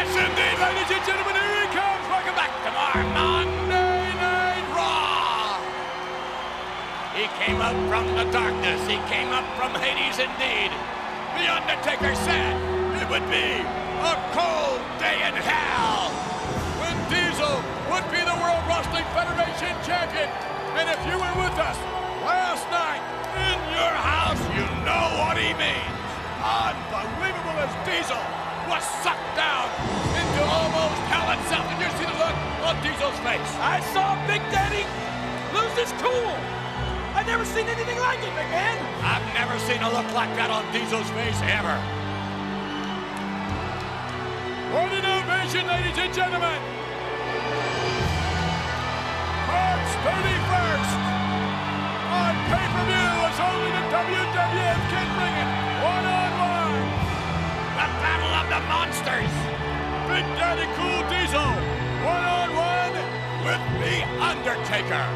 Yes, indeed, ladies and gentlemen, here he comes. Welcome back to our Monday Night Raw. He came up from the darkness. He came up from Hades, indeed. The Undertaker said it would be a cold day in hell when Diesel would be the World Wrestling Federation champion. And if you were with us last night in your house, you know what he means. Unbelievable as Diesel was sucked down into almost hell itself. Did you see the look on Diesel's face? I saw Big Daddy lose his cool. I've never seen anything like it, McMahon. I've never seen a look like that on Diesel's face ever. What an ovation, ladies and gentlemen! March 31st on pay-per-view as only the WWF can bring it. Daddy Cool Diesel. One-on-one with The Undertaker.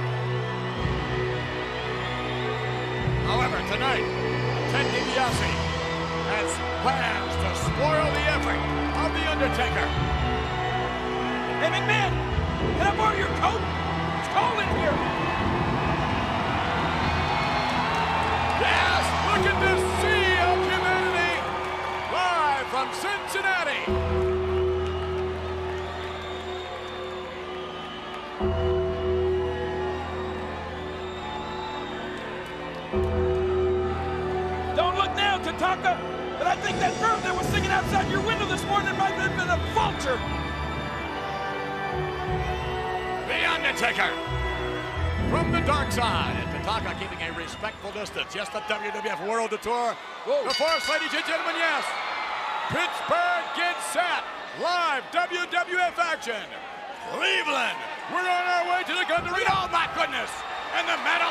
However, tonight, Ted DiBiase has plans to spoil the effort of The Undertaker. Hey, McMahon, can I borrow your coat? It's cold in here. Yes, look at this sea of humanity live from Cincinnati. Now, Tatanka, but I think that bird that was singing outside your window this morning might have been a vulture. The Undertaker from the dark side. And Tatanka keeping a respectful distance. Yes, the WWF World Tour. The force, ladies and gentlemen, yes. Pittsburgh gets set. Live WWF action. Cleveland. We're on our way to the arena. Oh, my goodness. And the course.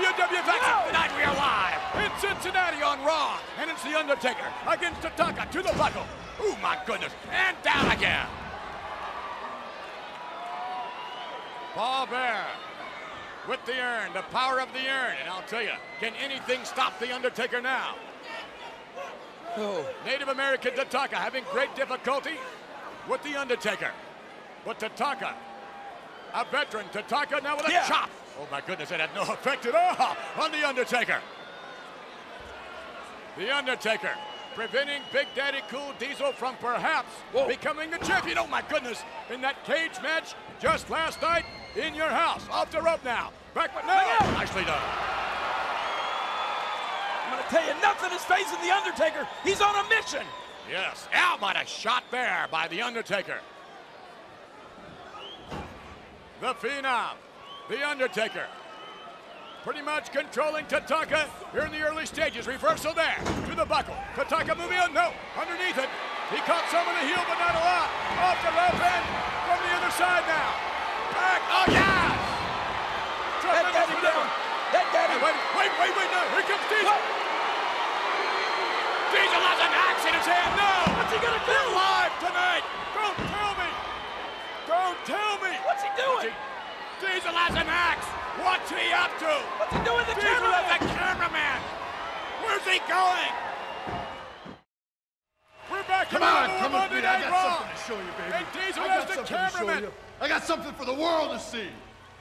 Live WWF. No. Tonight we are live in Cincinnati on Raw. And it's The Undertaker against Tatanka to the buckle. Oh, my goodness. And down again. Paul Bearer with the urn, the power of the urn. And I'll tell you, can anything stop The Undertaker now? Oh. Native American Tatanka having great difficulty with The Undertaker. But Tatanka, a veteran, Tatanka now with a Yeah. chop. Oh my goodness, it had no effect at all on The Undertaker. The Undertaker preventing Big Daddy Cool Diesel from perhaps Whoa. becoming the champion. Oh my goodness, in that cage match just last night in your house. Off the rope now. Back with no. Out. Nicely done. I'm gonna tell you, nothing is facing the Undertaker. He's on a mission. Yes, Al might have shot there by The Undertaker. The Phenom, The Undertaker. Pretty much controlling Tatanka here in the early stages. Reversal there to the buckle. Tatanka moving on. No, underneath it. He caught some of the heel, but not a lot. Off the rope end from the other side now. Back. Oh, yes! That got him down. That got Hey, him. wait, wait, wait, wait, no. Here comes Diesel. What? Diesel has an axe in his hand. No! What's he gonna do? We're live tonight. Don't tell me. Don't tell me. What's he doing? Diesel has an axe. What's he up to? What's he doing? With the Diesel camera. has a cameraman. Where's he going? We're back Come here on, on come with Monday me. I got Raw. something to show you, baby. And Diesel I has got the something to show cameraman. you. I got something for the world to see.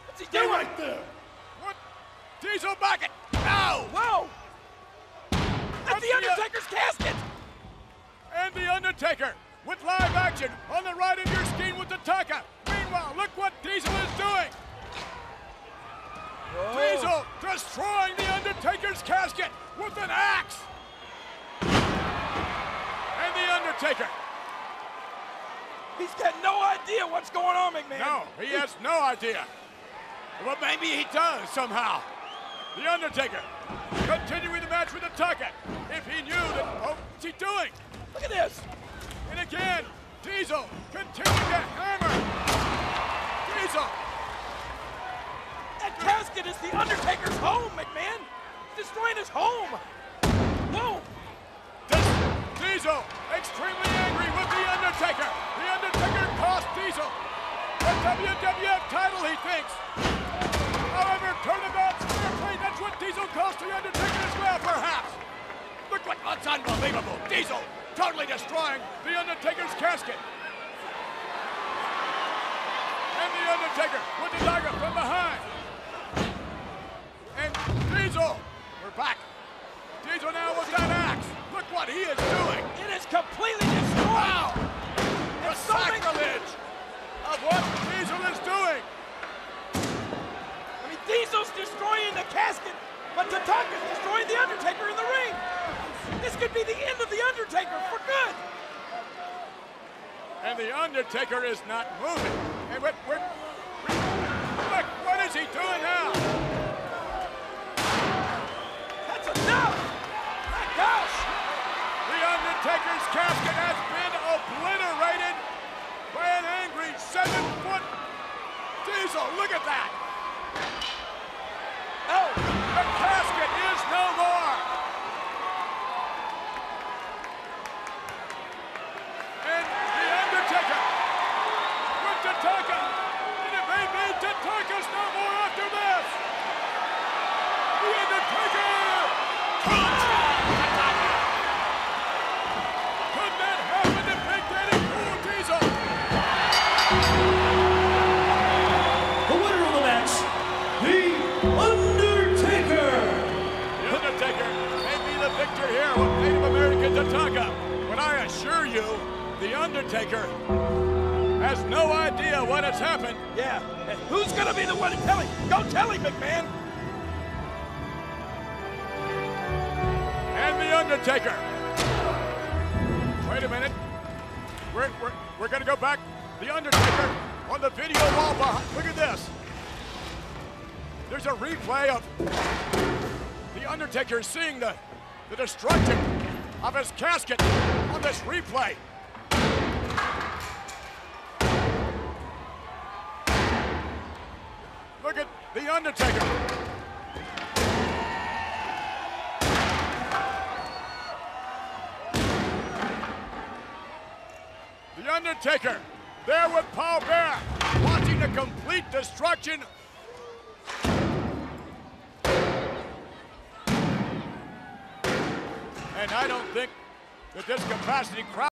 What's he Stay doing? right there. What? Diesel back it. No. Whoa! That's the the- Undertaker's casket! And The Undertaker with live action on the right of your screen with Tatanka. Meanwhile, look what Diesel is doing. Diesel destroying The Undertaker's casket with an axe. And The Undertaker. He's got no idea what's going on, McMahon. No, he has no idea. Well, maybe he does somehow. The Undertaker continuing the match with Tatanka. If he knew that, oh, what's he doing? Look at this. And again, Diesel continuing to hammer. Diesel. Casket is the Undertaker's home, McMahon. He's destroying his home. Whoa! Diesel extremely angry with The Undertaker. The Undertaker cost Diesel the WWF title, he thinks. However, turnabout's fair play. That's what Diesel cost The Undertaker as well, perhaps. Look what, what's unbelievable. Diesel totally destroying The Undertaker's casket. And The Undertaker with the dagger from behind. Diesel, we're back. Diesel now with that axe. Look what he is doing. It is completely destroyed. Wow! The sacrilege of what Diesel is doing. I mean, Diesel's destroying the casket, but Tatanka's destroying the Undertaker in the ring. This could be the end of the Undertaker for good. And The Undertaker is not moving. And we're, we're, look, what is he doing now? Idea what has happened. yeah. And who's gonna be the one to tell him? Go tell him, McMahon. And The Undertaker. Wait a minute. We're, we're, we're going to go back. The Undertaker on the video wall behind. Look at this. There's a replay of The Undertaker seeing the, the destruction of his casket on this replay. Undertaker. The Undertaker there with Paul Bearer, watching the complete destruction. And I don't think that this capacity crowd.